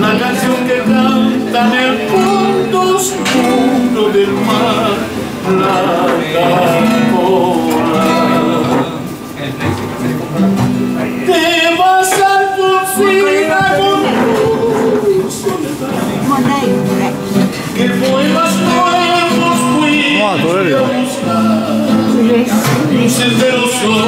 La canción que canta en el punto oscuro del mar, la caracola. Te vas a Alfonsina con tu soledad, que poemas nuevos fui Ah, tú eres. a buscar. Un sendero solo del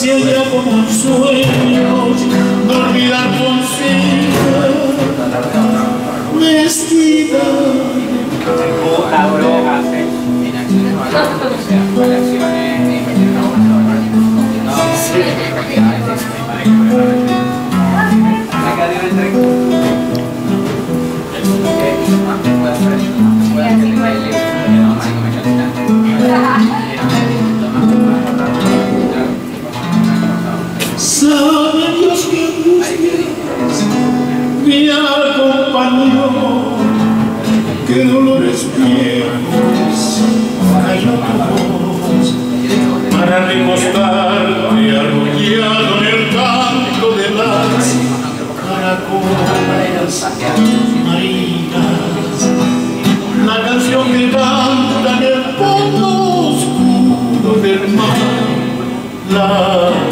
allá como un sueño de olvidar consigo vestida Sabe Dios que angustias me acompañó, que dolores viejos cayó tu voz para recostarte arrullado en el canto de las caracolas marinas. La canción que canta en el fondo oscuro del mar, la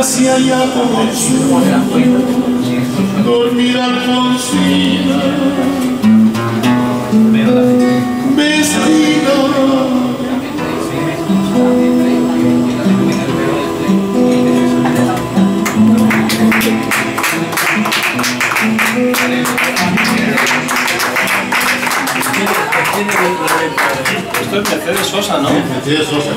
hacia allá como el sueño dormir Esto es Mercedes Sosa, ¿no? Mercedes Sosa.